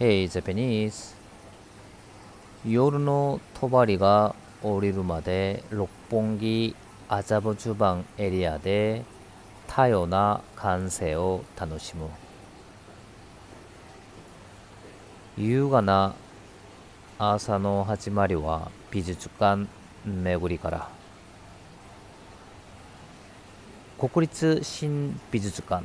Hey, Japanese! 夜の帳が降りるまで六本木麻布十番エリアで多様な感性を楽しむ。優雅な朝の始まりは美術館巡りから。国立新美術館。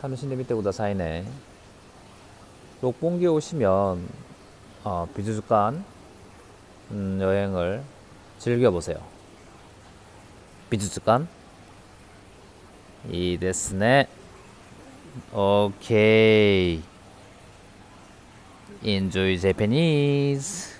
타르신 레미떼보다 사인회로 뽕게 오시면 어, 비주스 간 음, 여행을 즐겨 보세요. 비주스 간이 레슨에 오케이 인조이제베니스.